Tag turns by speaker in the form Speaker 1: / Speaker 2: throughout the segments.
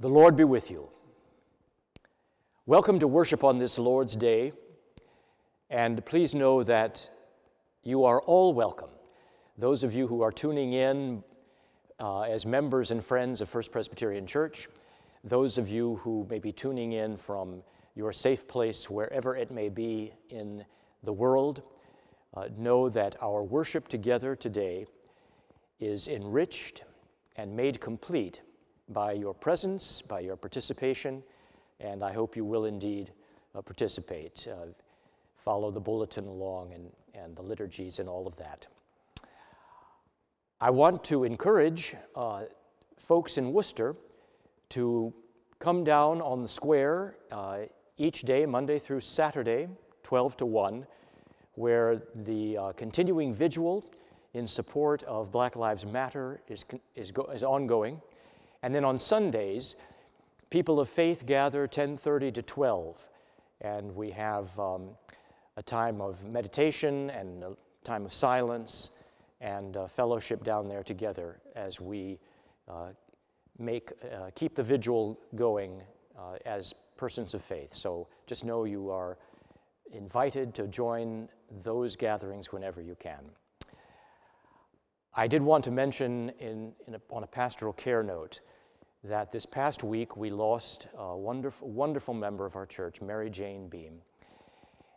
Speaker 1: The Lord be with you. Welcome to worship on this Lord's Day, and please know that you are all welcome. Those of you who are tuning in uh, as members and friends of First Presbyterian Church, those of you who may be tuning in from your safe place, wherever it may be in the world, uh, know that our worship together today is enriched and made complete by your presence, by your participation, and I hope you will indeed uh, participate. Uh, follow the bulletin along and, and the liturgies and all of that. I want to encourage uh, folks in Wooster to come down on the square uh, each day, Monday through Saturday, 12 to 1, where the uh, continuing vigil in support of Black Lives Matter is, is, is ongoing. And then on Sundays, people of faith gather 10:30 to 12, and we have um, a time of meditation and a time of silence and uh, fellowship down there together as we uh, make uh, keep the vigil going uh, as persons of faith. So just know you are invited to join those gatherings whenever you can. I did want to mention in, in a, on a pastoral care note that this past week we lost a wonderful, wonderful member of our church, Mary Jane Beam.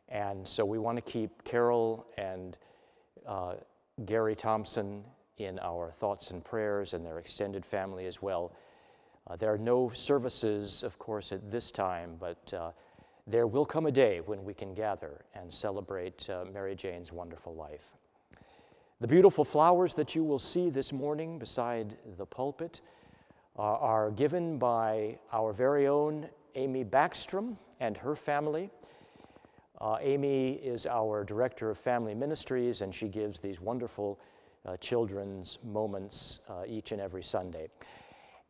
Speaker 1: And so we want to keep Carol and uh, Gary Thompson in our thoughts and prayers and their extended family as well. Uh, there are no services, of course, at this time, but uh, there will come a day when we can gather and celebrate uh, Mary Jane's wonderful life. The beautiful flowers that you will see this morning beside the pulpit uh, are given by our very own Amy Backstrom and her family. Uh, Amy is our director of family ministries, and she gives these wonderful uh, children's moments uh, each and every Sunday.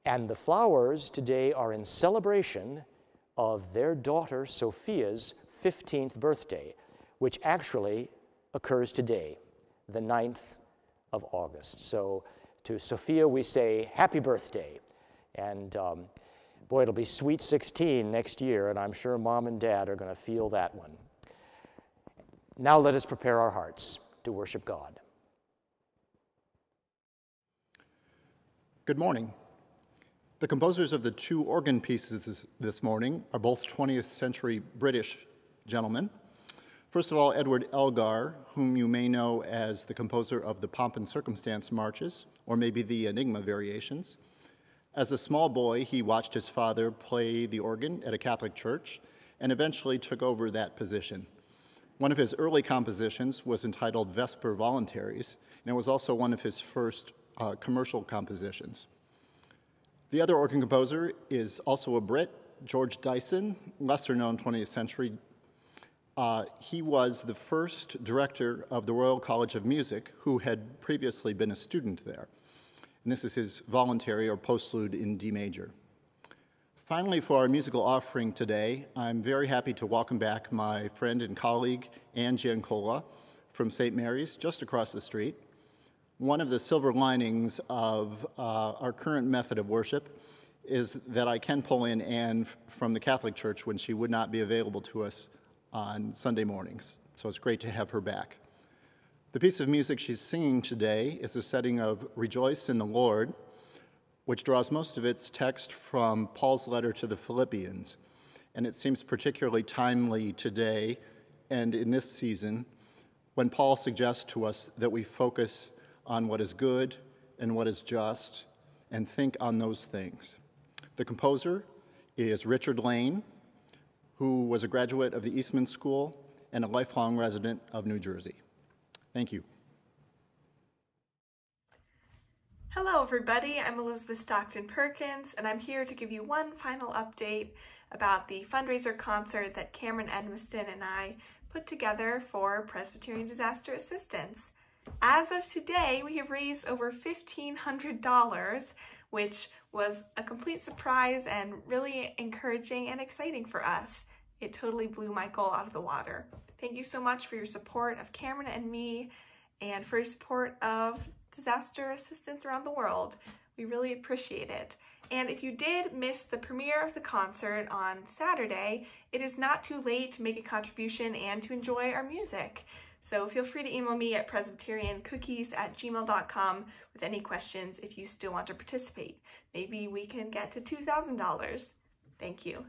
Speaker 1: And the flowers today are in celebration of their daughter Sophia's 15th birthday, which actually occurs today the 9th of August. So to Sophia, we say happy birthday. And um, boy, it'll be sweet 16 next year, and I'm sure mom and dad are going to feel that one. Now let us prepare our hearts to worship God.
Speaker 2: Good morning. The composers of the two organ pieces this morning are both 20th century British gentlemen. First of all, Edward Elgar, whom you may know as the composer of the Pomp and Circumstance marches, or maybe the Enigma variations. As a small boy, he watched his father play the organ at a Catholic church and eventually took over that position. One of his early compositions was entitled Vesper Voluntaries, and it was also one of his first uh, commercial compositions. The other organ composer is also a Brit, George Dyson, lesser known 20th century uh, he was the first director of the Royal College of Music who had previously been a student there. And this is his voluntary or postlude in D major. Finally, for our musical offering today, I'm very happy to welcome back my friend and colleague, Ann Giancola, from St. Mary's, just across the street. One of the silver linings of uh, our current method of worship is that I can pull in Ann from the Catholic Church when she would not be available to us on Sunday mornings. So it's great to have her back. The piece of music she's singing today is a setting of Rejoice in the Lord, which draws most of its text from Paul's letter to the Philippians. And it seems particularly timely today and in this season when Paul suggests to us that we focus on what is good and what is just and think on those things. The composer is Richard Lane, who was a graduate of the Eastman School and a lifelong resident of New Jersey. Thank you.
Speaker 3: Hello, everybody. I'm Elizabeth Stockton Perkins, and I'm here to give you one final update about the fundraiser concert that Cameron Edmiston and I put together for Presbyterian Disaster Assistance. As of today, we have raised over $1,500, which was a complete surprise and really encouraging and exciting for us. It totally blew my goal out of the water. Thank you so much for your support of Cameron and me and for your support of disaster assistance around the world. We really appreciate it. And if you did miss the premiere of the concert on Saturday, it is not too late to make a contribution and to enjoy our music. So feel free to email me at presbyteriancookies at gmail.com with any questions if you still want to participate. Maybe we can get to $2,000. Thank you.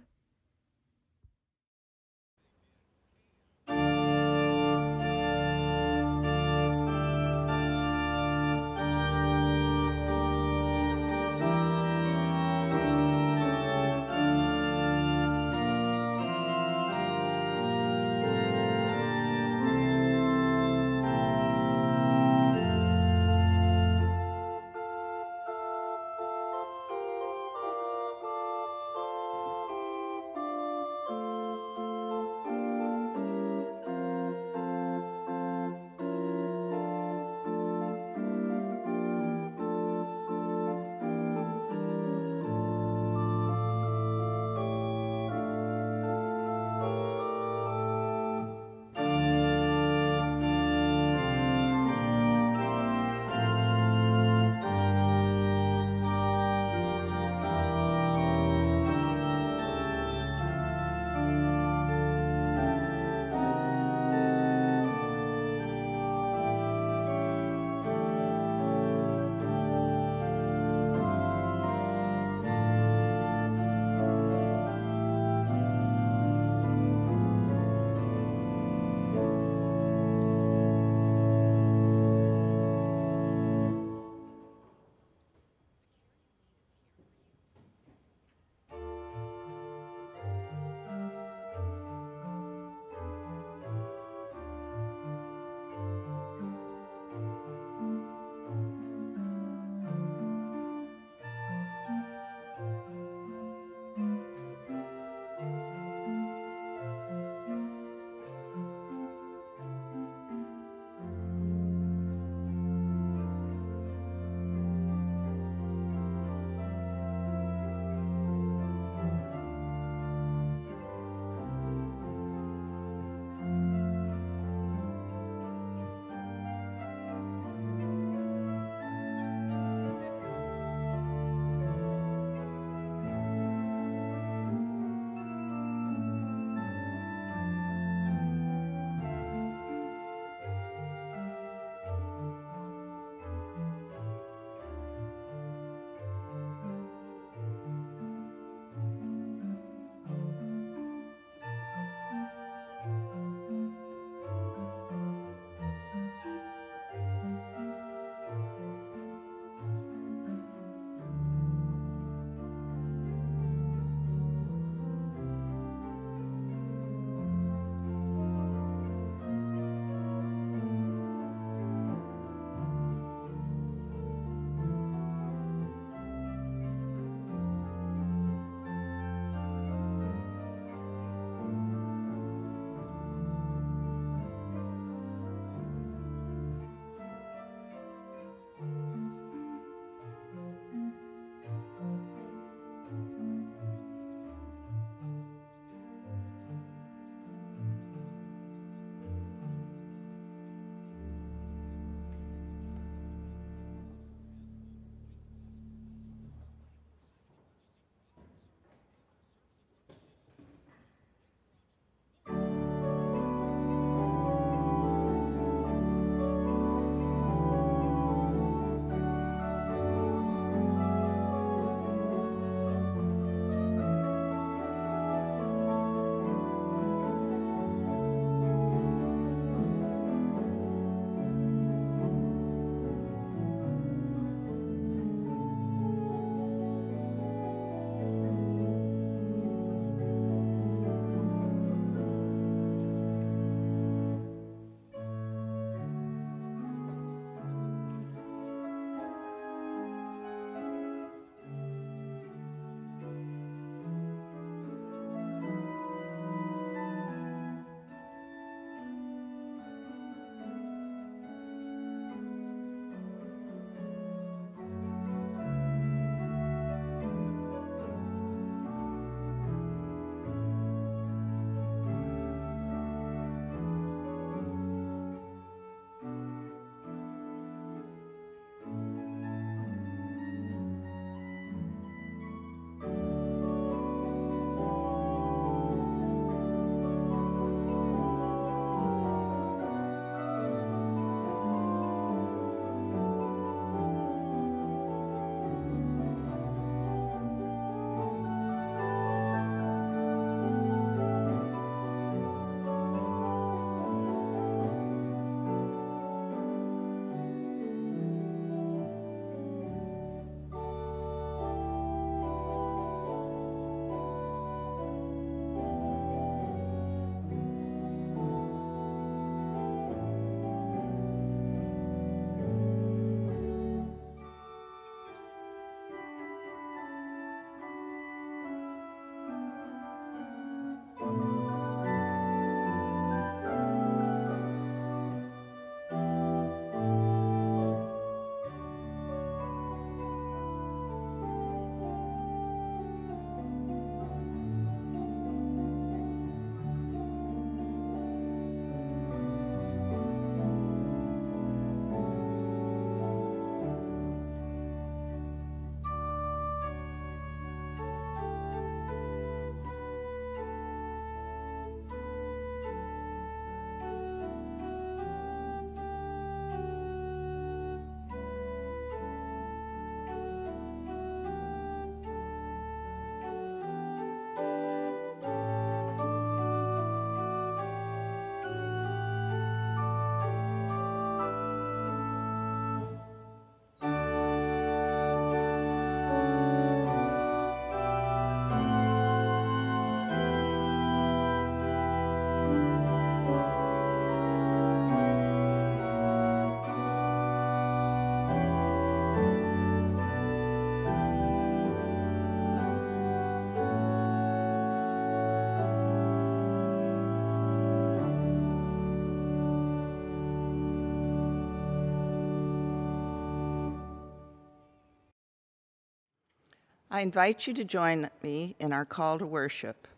Speaker 4: I invite you to join me in our call to worship.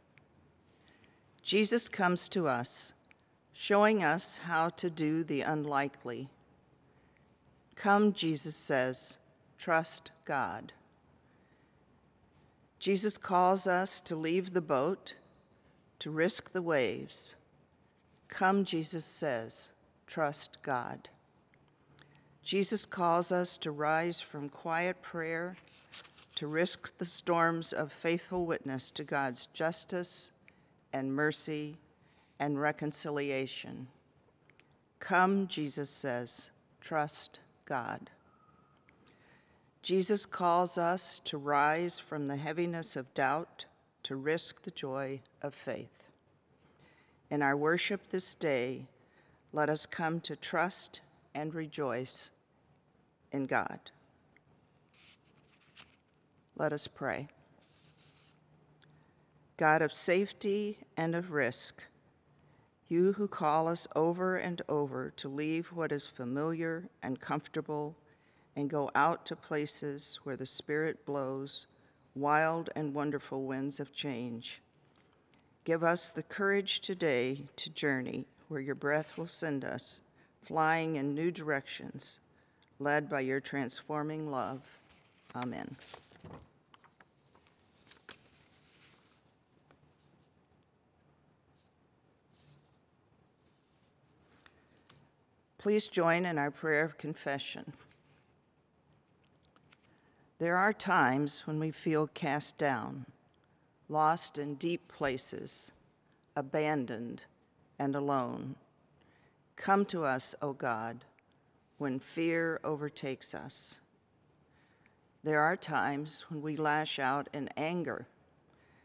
Speaker 4: Jesus comes to us, showing us how to do the unlikely. Come, Jesus says, trust God. Jesus calls us to leave the boat, to risk the waves. Come, Jesus says, trust God. Jesus calls us to rise from quiet prayer, to risk the storms of faithful witness to God's justice and mercy and reconciliation. Come, Jesus says, trust God. Jesus calls us to rise from the heaviness of doubt to risk the joy of faith. In our worship this day, let us come to trust and rejoice in God. Let us pray. God of safety and of risk, you who call us over and over to leave what is familiar and comfortable and go out to places where the Spirit blows wild and wonderful winds of change. Give us the courage today to journey where your breath will send us, flying in new directions, led by your transforming love. Amen. Please join in our prayer of confession. There are times when we feel cast down, lost in deep places, abandoned and alone. Come to us, O God, when fear overtakes us. There are times when we lash out in anger,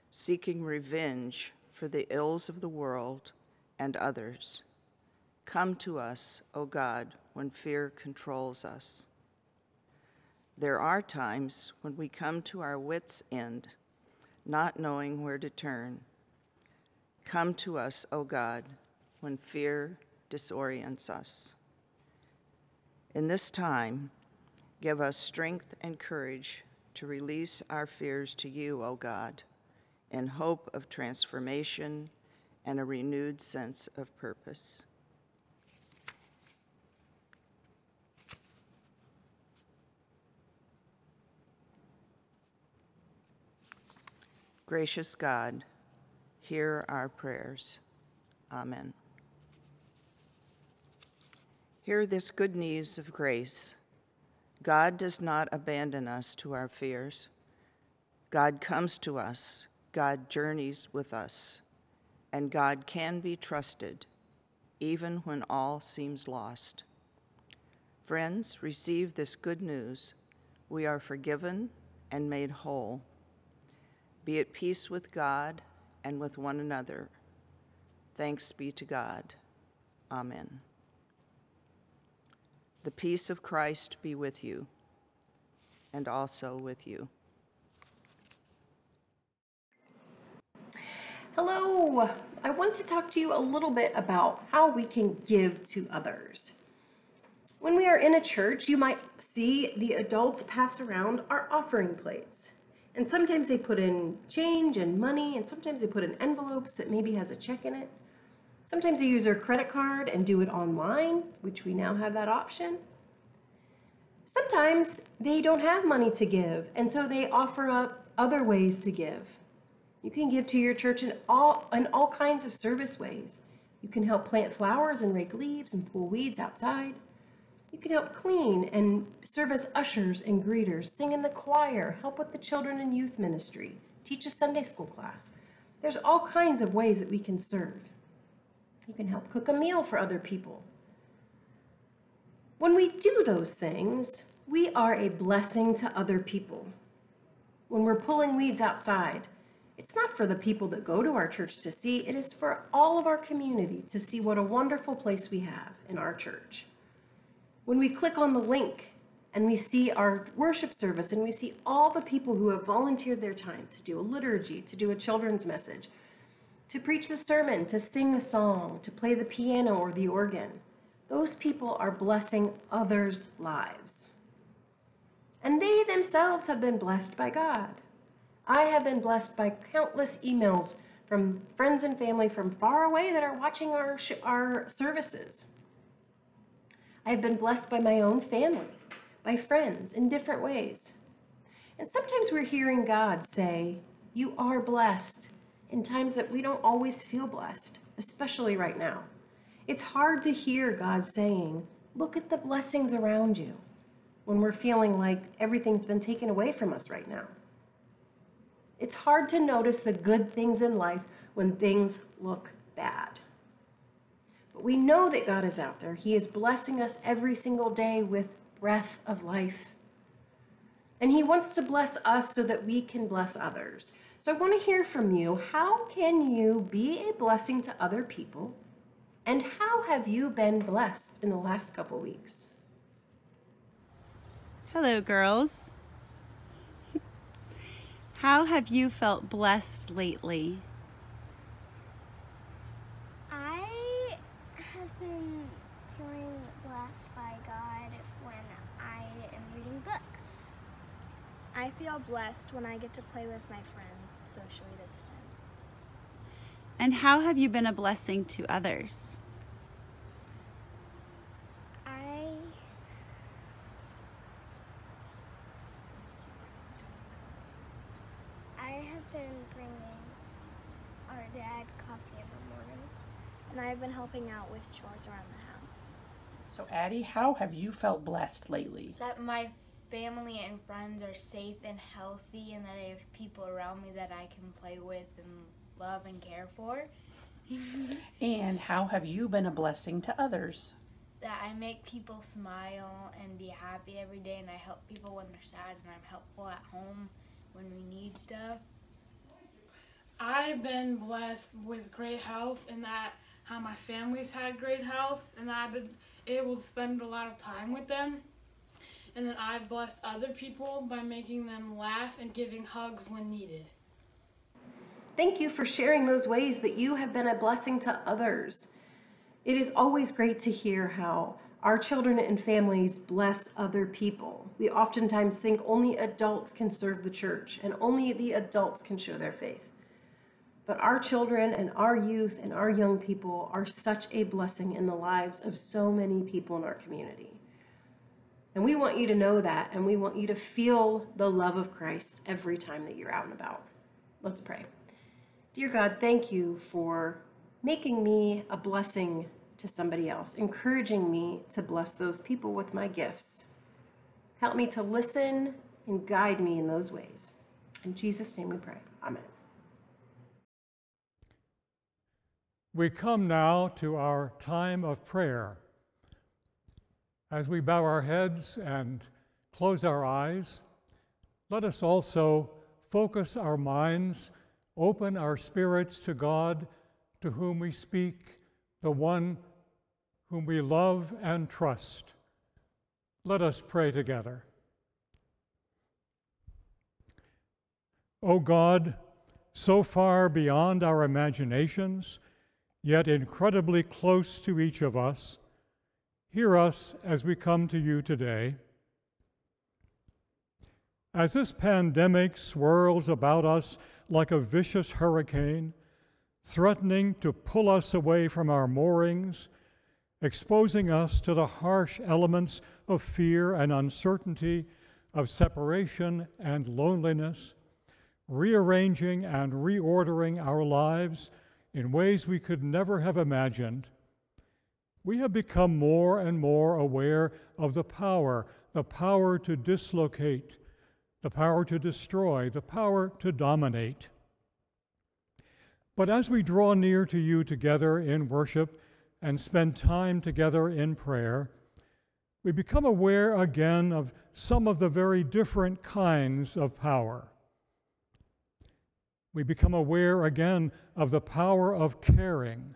Speaker 4: seeking revenge for the ills of the world and others. Come to us, O God, when fear controls us. There are times when we come to our wits' end, not knowing where to turn. Come to us, O God, when fear disorients us. In this time, give us strength and courage to release our fears to you, O God, in hope of transformation and a renewed sense of purpose. Gracious God, hear our prayers. Amen. Hear this good news of grace. God does not abandon us to our fears. God comes to us, God journeys with us, and God can be trusted even when all seems lost. Friends, receive this good news. We are forgiven and made whole be at peace with God and with one another. Thanks be to God. Amen. The peace of Christ be with you and also with you.
Speaker 5: Hello! I want to talk to you a little bit about how we can give to others. When we are in a church, you might see the adults pass around our offering plates. And sometimes they put in change and money, and sometimes they put in envelopes that maybe has a check in it. Sometimes they use their credit card and do it online, which we now have that option. Sometimes they don't have money to give, and so they offer up other ways to give. You can give to your church in all, in all kinds of service ways. You can help plant flowers and rake leaves and pull weeds outside. You can help clean and serve as ushers and greeters, sing in the choir, help with the children and youth ministry, teach a Sunday school class. There's all kinds of ways that we can serve. You can help cook a meal for other people. When we do those things, we are a blessing to other people. When we're pulling weeds outside, it's not for the people that go to our church to see, it is for all of our community to see what a wonderful place we have in our church. When we click on the link and we see our worship service and we see all the people who have volunteered their time to do a liturgy, to do a children's message, to preach the sermon, to sing a song, to play the piano or the organ, those people are blessing others' lives. And they themselves have been blessed by God. I have been blessed by countless emails from friends and family from far away that are watching our, our services. I have been blessed by my own family, by friends in different ways. And sometimes we're hearing God say, You are blessed, in times that we don't always feel blessed, especially right now. It's hard to hear God saying, Look at the blessings around you when we're feeling like everything's been taken away from us right now. It's hard to notice the good things in life when things look bad. We know that God is out there. He is blessing us every single day with breath of life. And He wants to bless us so that we can bless others. So I want to hear from you. How can you be a blessing to other people? And how have you been blessed in the last couple weeks?
Speaker 6: Hello, girls. How have you felt blessed lately?
Speaker 7: I have been feeling blessed by God when I am reading books.
Speaker 8: I feel blessed when I get to play with my friends socially this time.
Speaker 6: And how have you been a blessing to others?
Speaker 8: I I have been bringing our dad coffee every morning, and I have been helping out with chores around the house.
Speaker 9: So, Addie, how have you felt blessed lately?
Speaker 10: That my family and friends are safe and healthy, and that I have people around me that I can play with and love and care for.
Speaker 9: and how have you been a blessing to others?
Speaker 10: That I make people smile and be happy every day, and I help people when they're sad, and I'm helpful at home when we need stuff.
Speaker 11: I've been blessed with great health, and that how my family's had great health and that I've been able to spend a lot of time with them. And then I've blessed other people by making them laugh and giving hugs when needed.
Speaker 5: Thank you for sharing those ways that you have been a blessing to others. It is always great to hear how our children and families bless other people. We oftentimes think only adults can serve the church and only the adults can show their faith. But our children and our youth and our young people are such a blessing in the lives of so many people in our community. And we want you to know that, and we want you to feel the love of Christ every time that you're out and about. Let's pray. Dear God, thank you for making me a blessing to somebody else, encouraging me to bless those people with my gifts. Help me to listen and guide me in those ways. In Jesus' name we pray. Amen.
Speaker 12: We come now to our time of prayer. As we bow our heads and close our eyes, let us also focus our minds, open our spirits to God, to whom we speak, the one whom we love and trust. Let us pray together. O God, so far beyond our imaginations, yet incredibly close to each of us, hear us as we come to you today. As this pandemic swirls about us like a vicious hurricane, threatening to pull us away from our moorings, exposing us to the harsh elements of fear and uncertainty, of separation and loneliness, rearranging and reordering our lives in ways we could never have imagined, we have become more and more aware of the power, the power to dislocate, the power to destroy, the power to dominate. But as we draw near to you together in worship and spend time together in prayer, we become aware again of some of the very different kinds of power. We become aware again of the power of caring.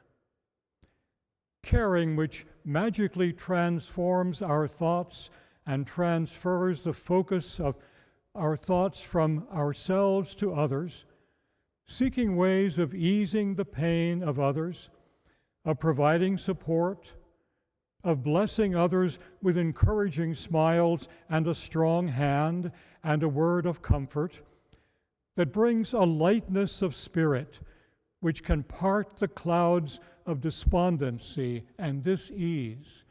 Speaker 12: Caring, which magically transforms our thoughts and transfers the focus of our thoughts from ourselves to others, seeking ways of easing the pain of others, of providing support, of blessing others with encouraging smiles and a strong hand and a word of comfort that brings a lightness of spirit which can part the clouds of despondency and dis-ease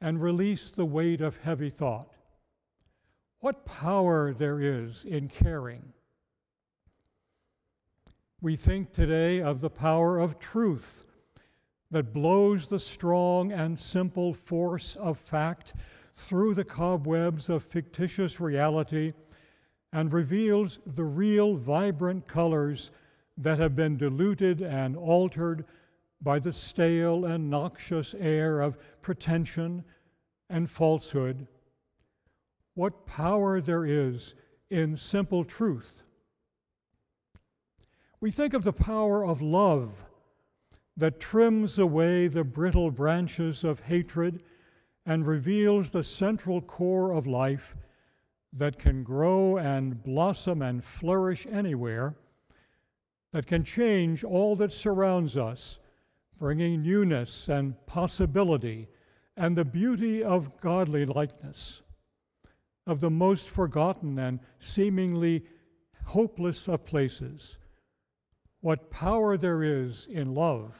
Speaker 12: and release the weight of heavy thought. What power there is in caring. We think today of the power of truth that blows the strong and simple force of fact through the cobwebs of fictitious reality and reveals the real vibrant colors that have been diluted and altered by the stale and noxious air of pretension and falsehood. What power there is in simple truth. We think of the power of love that trims away the brittle branches of hatred and reveals the central core of life that can grow and blossom and flourish anywhere, that can change all that surrounds us, bringing newness and possibility and the beauty of godly likeness, of the most forgotten and seemingly hopeless of places. What power there is in love.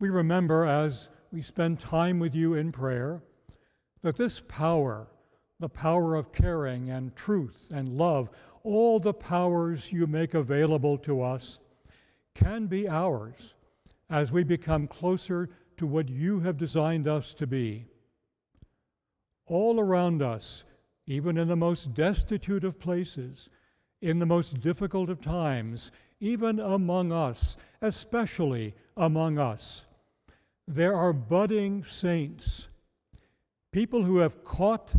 Speaker 12: We remember as we spend time with you in prayer that this power, the power of caring and truth and love, all the powers you make available to us, can be ours as we become closer to what you have designed us to be. All around us, even in the most destitute of places, in the most difficult of times, even among us, especially among us, there are budding saints people who have caught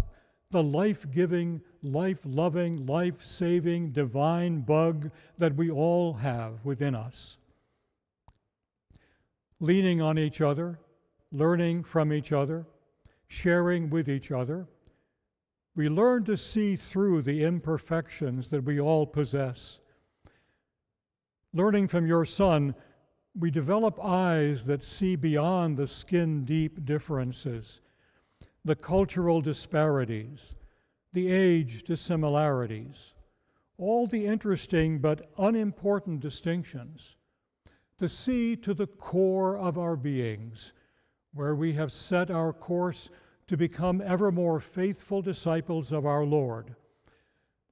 Speaker 12: the life giving, life loving, life saving, divine bug that we all have within us. Leaning on each other, learning from each other, sharing with each other, we learn to see through the imperfections that we all possess. Learning from your son, we develop eyes that see beyond the skin deep differences the cultural disparities, the age dissimilarities, all the interesting but unimportant distinctions, to see to the core of our beings, where we have set our course to become ever more faithful disciples of our Lord,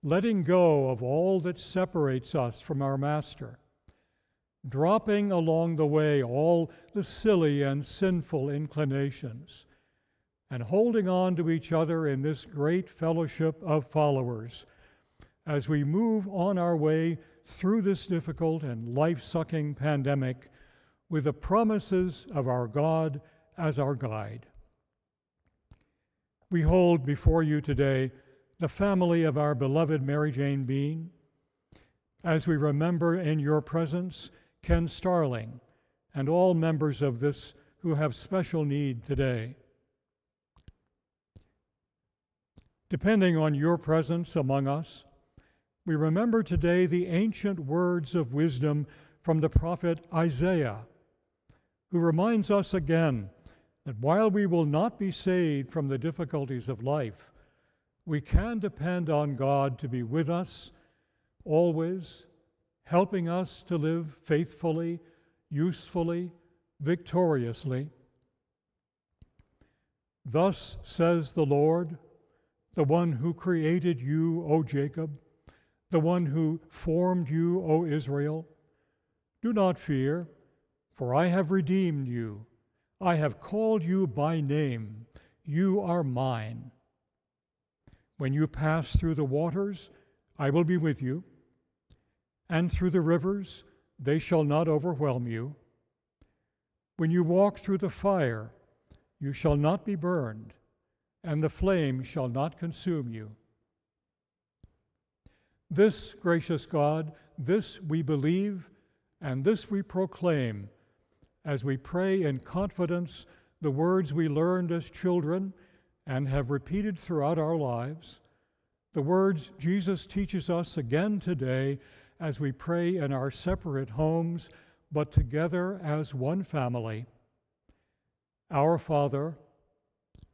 Speaker 12: letting go of all that separates us from our Master, dropping along the way all the silly and sinful inclinations and holding on to each other in this great fellowship of followers as we move on our way through this difficult and life sucking pandemic with the promises of our God as our guide. We hold before you today the family of our beloved Mary Jane Bean, as we remember in your presence Ken Starling and all members of this who have special need today. Depending on your presence among us, we remember today the ancient words of wisdom from the prophet Isaiah, who reminds us again that while we will not be saved from the difficulties of life, we can depend on God to be with us always, helping us to live faithfully, usefully, victoriously. Thus says the Lord the one who created you, O Jacob, the one who formed you, O Israel. Do not fear, for I have redeemed you. I have called you by name. You are mine. When you pass through the waters, I will be with you, and through the rivers, they shall not overwhelm you. When you walk through the fire, you shall not be burned and the flame shall not consume you. This, gracious God, this we believe, and this we proclaim as we pray in confidence the words we learned as children and have repeated throughout our lives, the words Jesus teaches us again today as we pray in our separate homes, but together as one family. Our Father,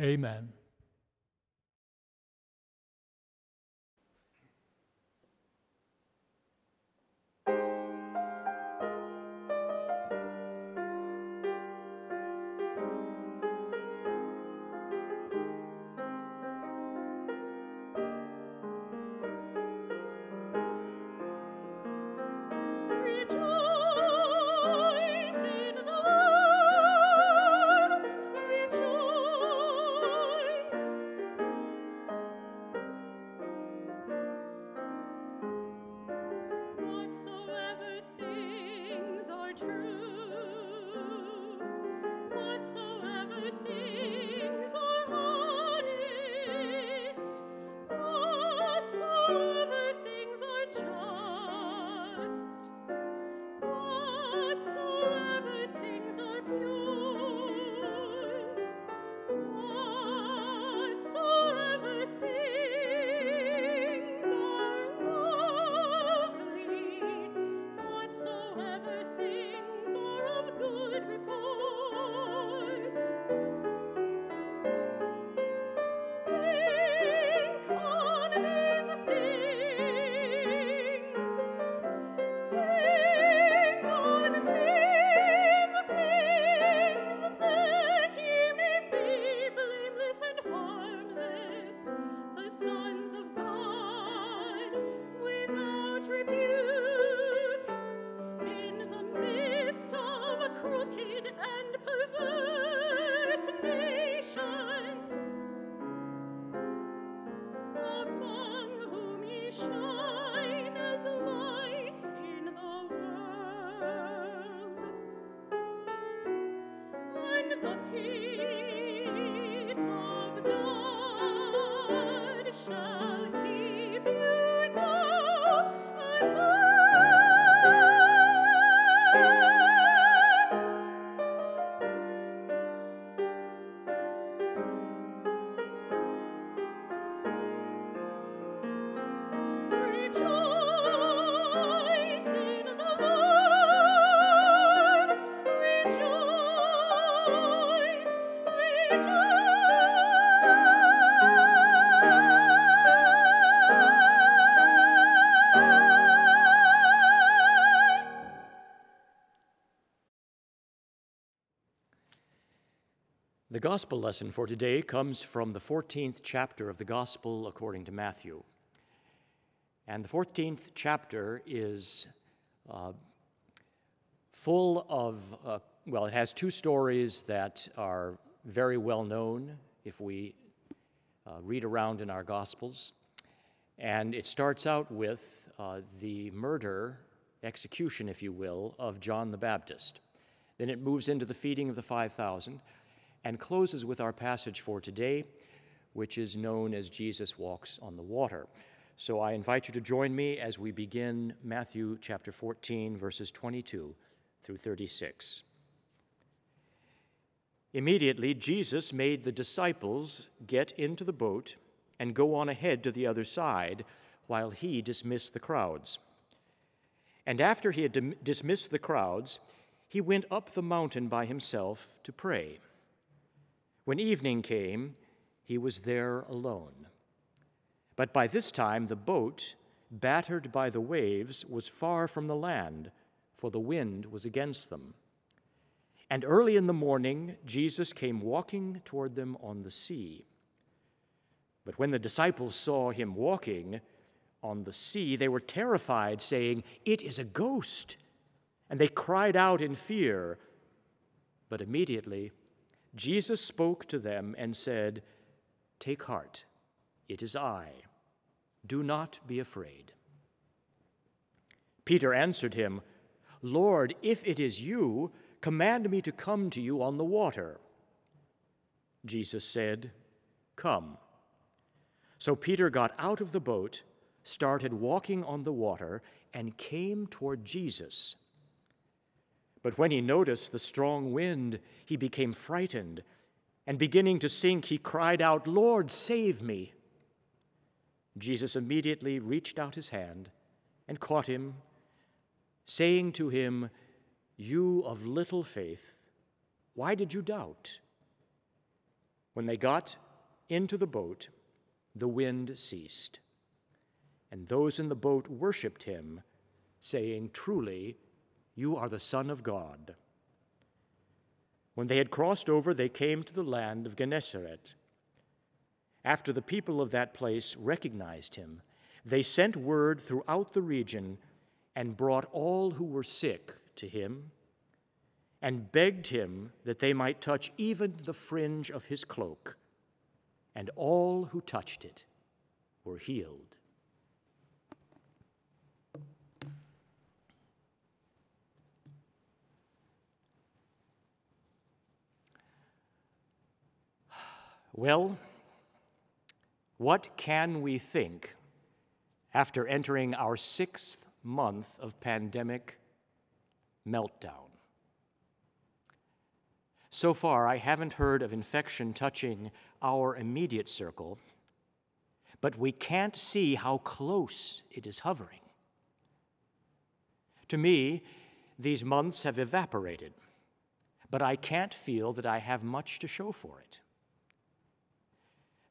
Speaker 13: Amen. show.
Speaker 1: The gospel lesson for today comes from the 14th chapter of the gospel according to Matthew. And the 14th chapter is uh, full of, uh, well, it has two stories that are very well known if we uh, read around in our gospels. And it starts out with uh, the murder, execution, if you will, of John the Baptist. Then it moves into the feeding of the 5,000 and closes with our passage for today, which is known as Jesus Walks on the Water. So I invite you to join me as we begin Matthew chapter 14, verses 22 through 36. Immediately, Jesus made the disciples get into the boat and go on ahead to the other side while he dismissed the crowds. And after he had dismissed the crowds, he went up the mountain by himself to pray. When evening came, he was there alone. But by this time, the boat, battered by the waves, was far from the land, for the wind was against them. And early in the morning, Jesus came walking toward them on the sea. But when the disciples saw him walking on the sea, they were terrified, saying, It is a ghost. And they cried out in fear. But immediately, Jesus spoke to them and said, Take heart, it is I. Do not be afraid. Peter answered him, Lord, if it is you, command me to come to you on the water. Jesus said, Come. So Peter got out of the boat, started walking on the water and came toward Jesus. But when he noticed the strong wind, he became frightened, and beginning to sink, he cried out, Lord, save me. Jesus immediately reached out his hand and caught him, saying to him, You of little faith, why did you doubt? When they got into the boat, the wind ceased, and those in the boat worshiped him, saying, Truly, you are the Son of God. When they had crossed over, they came to the land of Gennesaret. After the people of that place recognized him, they sent word throughout the region and brought all who were sick to him and begged him that they might touch even the fringe of his cloak. And all who touched it were healed. Well, what can we think after entering our sixth month of pandemic meltdown? So far, I haven't heard of infection touching our immediate circle, but we can't see how close it is hovering. To me, these months have evaporated, but I can't feel that I have much to show for it.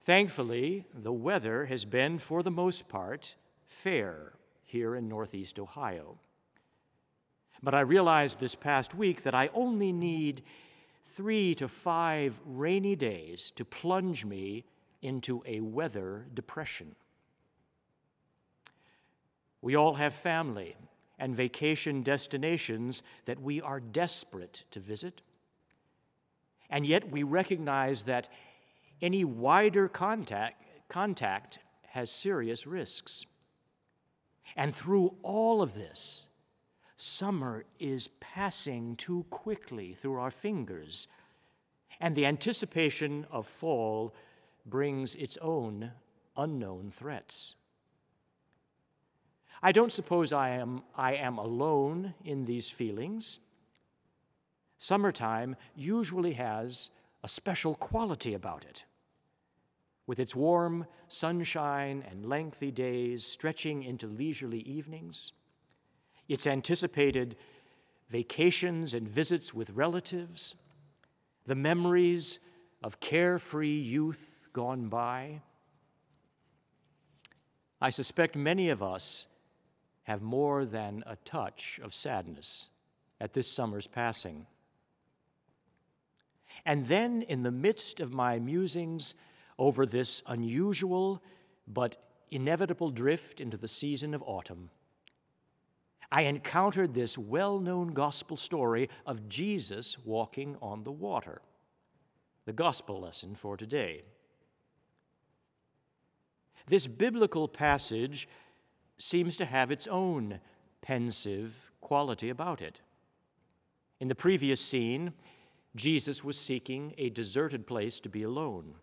Speaker 1: Thankfully, the weather has been, for the most part, fair here in Northeast Ohio. But I realized this past week that I only need three to five rainy days to plunge me into a weather depression. We all have family and vacation destinations that we are desperate to visit. And yet we recognize that any wider contact, contact has serious risks. And through all of this, summer is passing too quickly through our fingers, and the anticipation of fall brings its own unknown threats. I don't suppose I am, I am alone in these feelings. Summertime usually has a special quality about it. With its warm sunshine and lengthy days stretching into leisurely evenings, its anticipated vacations and visits with relatives, the memories of carefree youth gone by. I suspect many of us have more than a touch of sadness at this summer's passing. And then, in the midst of my musings over this unusual but inevitable drift into the season of autumn, I encountered this well known gospel story of Jesus walking on the water, the gospel lesson for today. This biblical passage seems to have its own pensive quality about it. In the previous scene, Jesus was seeking a deserted place to be alone.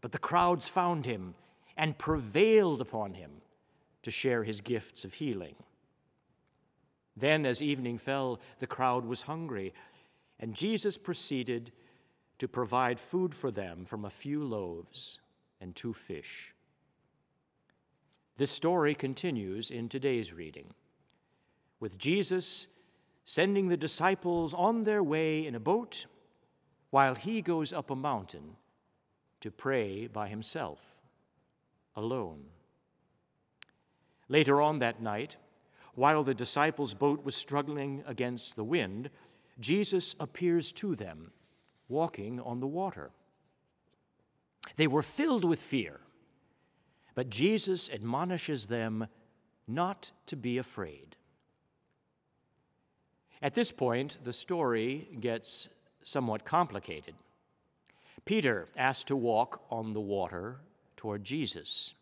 Speaker 1: But the crowds found him and prevailed upon him to share his gifts of healing. Then, as evening fell, the crowd was hungry, and Jesus proceeded to provide food for them from a few loaves and two fish. This story continues in today's reading, with Jesus sending the disciples on their way in a boat while he goes up a mountain to pray by himself, alone. Later on that night, while the disciples' boat was struggling against the wind, Jesus appears to them, walking on the water. They were filled with fear, but Jesus admonishes them not to be afraid. At this point, the story gets somewhat complicated. Peter asked to walk on the water toward Jesus.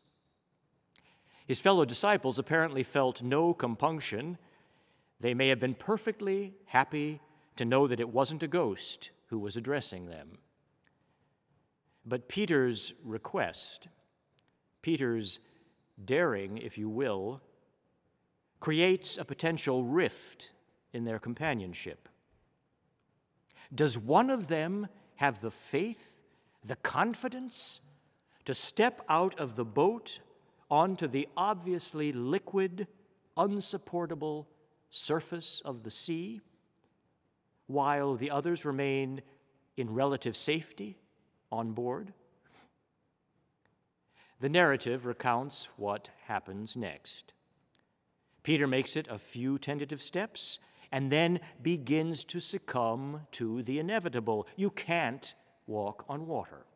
Speaker 1: His fellow disciples apparently felt no compunction. They may have been perfectly happy to know that it wasn't a ghost who was addressing them. But Peter's request, Peter's daring, if you will, creates a potential rift in their companionship. Does one of them have the faith, the confidence to step out of the boat onto the obviously liquid, unsupportable surface of the sea, while the others remain in relative safety on board? The narrative recounts what happens next. Peter makes it a few tentative steps and then begins to succumb to the inevitable. You can't walk on water.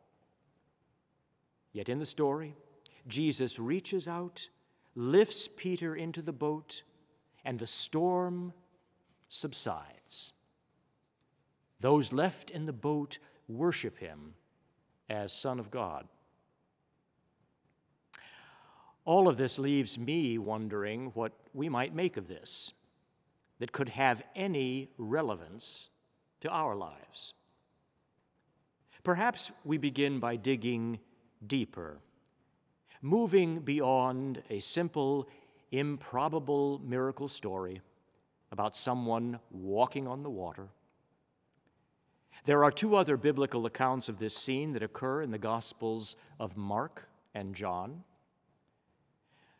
Speaker 1: Yet in the story, Jesus reaches out, lifts Peter into the boat, and the storm subsides. Those left in the boat worship him as Son of God. All of this leaves me wondering what we might make of this that could have any relevance to our lives. Perhaps we begin by digging deeper, moving beyond a simple, improbable miracle story about someone walking on the water. There are two other biblical accounts of this scene that occur in the Gospels of Mark and John.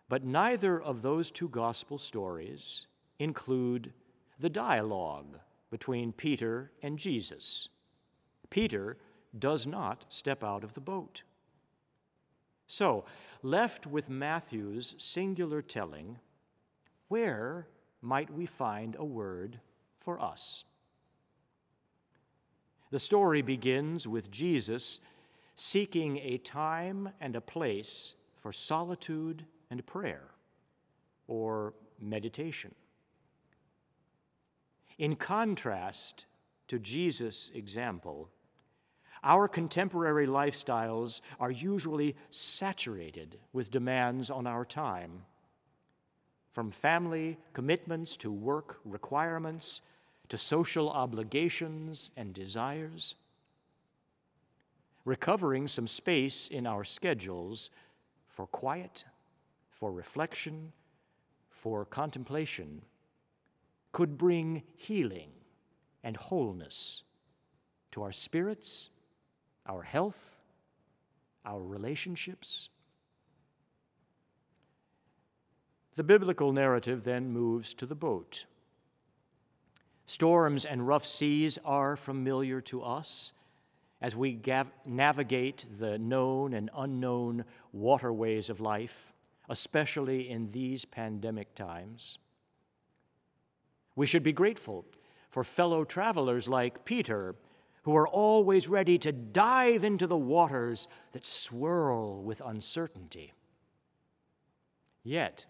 Speaker 1: But neither of those two gospel stories include the dialogue between Peter and Jesus. Peter does not step out of the boat. So, left with Matthew's singular telling, where might we find a word for us? The story begins with Jesus seeking a time and a place for solitude and prayer or meditation. In contrast to Jesus' example, our contemporary lifestyles are usually saturated with demands on our time. From family commitments to work requirements to social obligations and desires. Recovering some space in our schedules for quiet, for reflection, for contemplation could bring healing and wholeness to our spirits, our health, our relationships. The biblical narrative then moves to the boat. Storms and rough seas are familiar to us as we gav- navigate the known and unknown waterways of life, especially in these pandemic times. We should be grateful for fellow travelers like Peter, who are always ready to dive into the waters that swirl with uncertainty. Yet,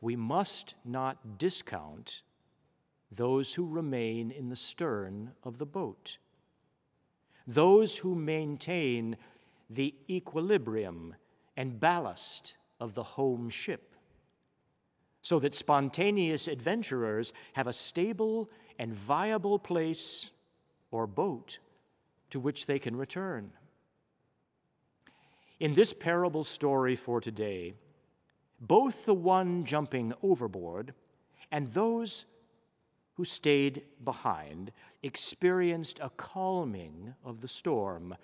Speaker 1: we must not discount those who remain in the stern of the boat, those who maintain the equilibrium and ballast of the home ship so that spontaneous adventurers have a stable and viable place or boat to which they can return. In this parable story for today, both the one jumping overboard and those who stayed behind experienced a calming of the storm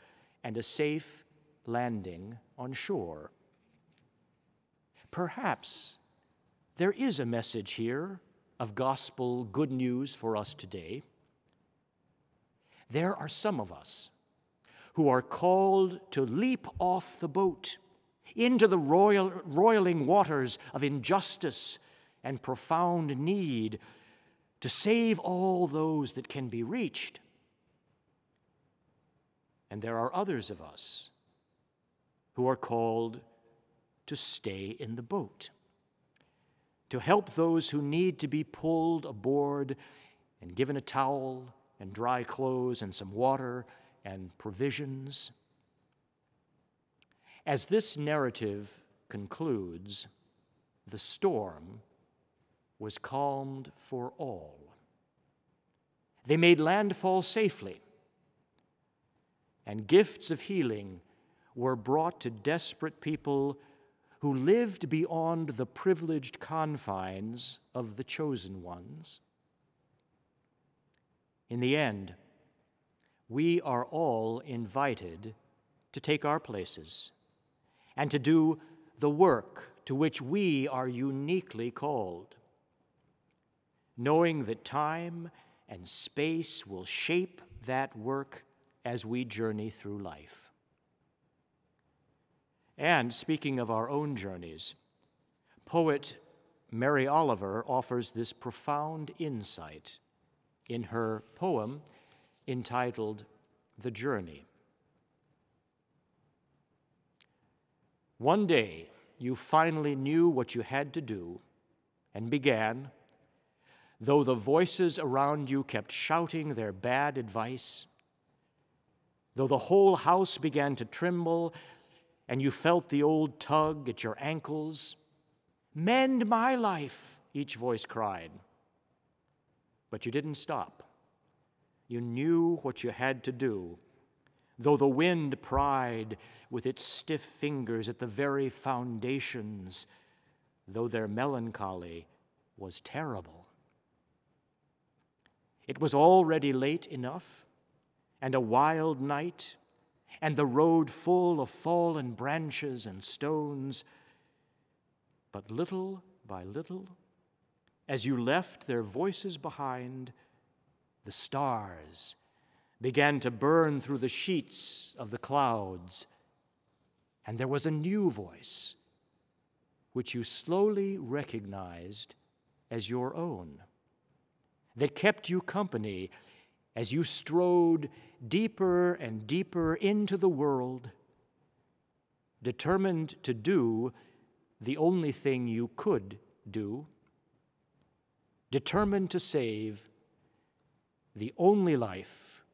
Speaker 1: and a safe landing on shore. Perhaps there is a message here of gospel good news for us today. There are some of us who are called to leap off the boat into the royal, roiling waters of injustice and profound need to save all those that can be reached. And there are others of us who are called to stay in the boat to help those who need to be pulled aboard and given a towel and dry clothes and some water and provisions. As this narrative concludes, the storm was calmed for all. They made landfall safely, and gifts of healing were brought to desperate people who lived beyond the privileged confines of the chosen ones. In the end, we are all invited to take our places and to do the work to which we are uniquely called, knowing that time and space will shape that work as we journey through life. And speaking of our own journeys, poet Mary Oliver offers this profound insight in her poem entitled The Journey. One day, you finally knew what you had to do and began, though the voices around you kept shouting their bad advice, though the whole house began to tremble and you felt the old tug at your ankles. Mend my life, each voice cried. But you didn't stop. You knew what you had to do, though the wind pried with its stiff fingers at the very foundations, though their melancholy was terrible. It was already late enough, and a wild night, and the road full of fallen branches and stones. But little by little, as you left their voices behind, the stars began to burn through the sheets of the clouds, and there was a new voice which you slowly recognized as your own, that kept you company as you strode deeper and deeper into the world, determined to do the only thing you could do, determined to save the only life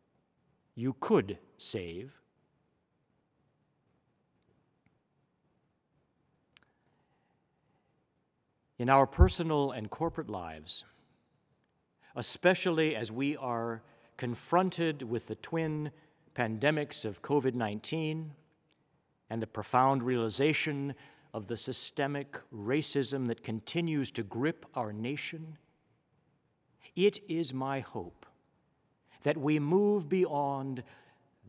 Speaker 1: you could save. In our personal and corporate lives, especially as we are confronted with the twin pandemics of COVID 19 and the profound realization of the systemic racism that continues to grip our nation, it is my hope that we move beyond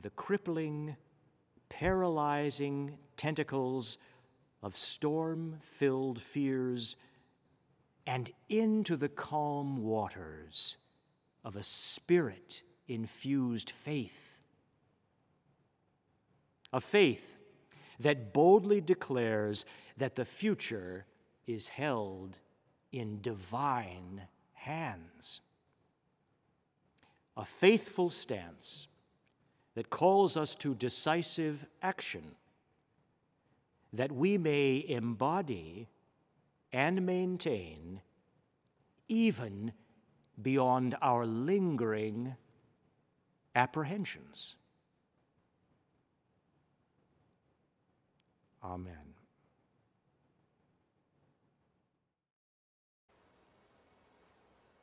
Speaker 1: the crippling, paralyzing tentacles of storm filled fears and into the calm waters of a spirit infused faith. A faith that boldly declares that the future is held in divine hands a faithful stance that calls us to decisive action, that we may embody and maintain even beyond our lingering apprehensions. Amen.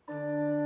Speaker 13: Echoes of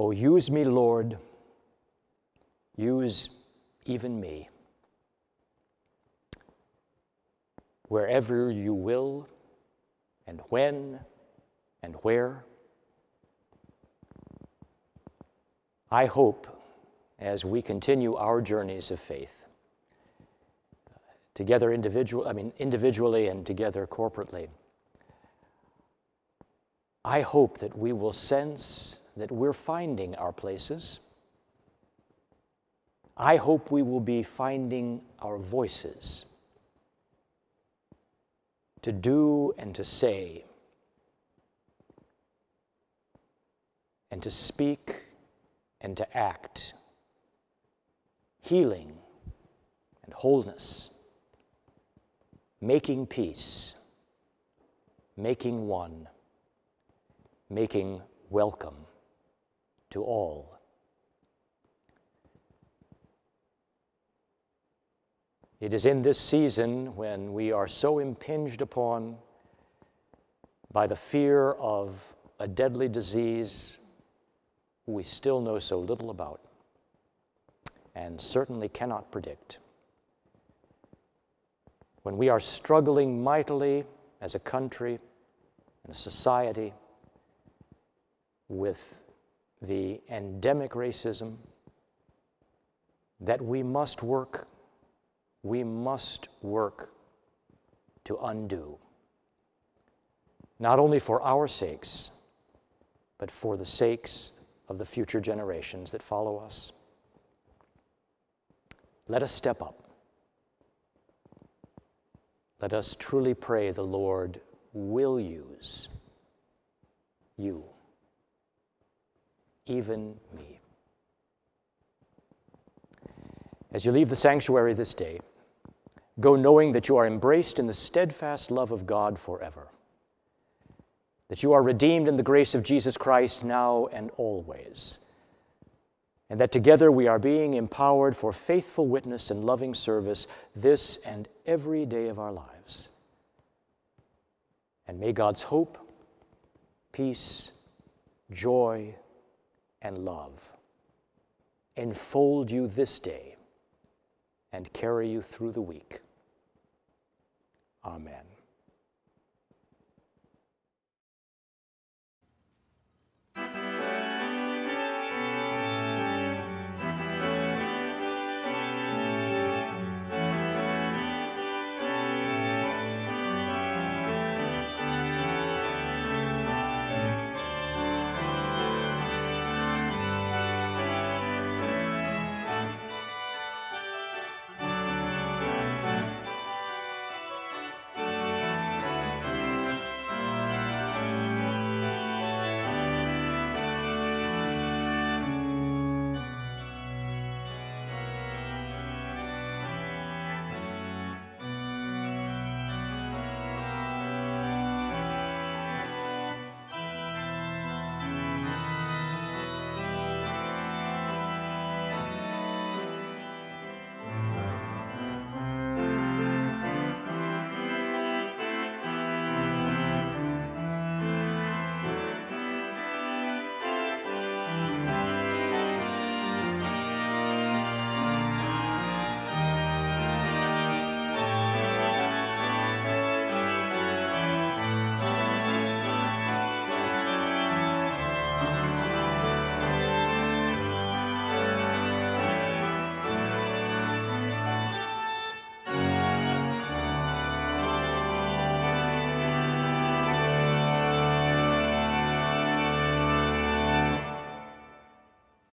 Speaker 1: Oh, use me, Lord. Use even me. Wherever you will, and when, and where. I hope as we continue our journeys of faith, together individual, I mean individually and together corporately. I hope that we will sense that we're finding our places. I hope we will be finding our voices to do and to say and to speak and to act healing and wholeness, making peace, making one, making welcome to all. It is in this season when we are so impinged upon by the fear of a deadly disease we still know so little about and certainly cannot predict. When we are struggling mightily as a country and a society with the endemic racism that we must work, we must work to undo. Not only for our sakes, but for the sakes of the future generations that follow us. Let us step up. Let us truly pray the Lord will use you even me. As you leave the sanctuary this day, go knowing that you are embraced in the steadfast love of God forever, that you are redeemed in the grace of Jesus Christ now and always, and that together we are being empowered for faithful witness and loving service this and every day of our lives. And may God's hope, peace, joy, and love enfold you this day and carry you through the week. Amen.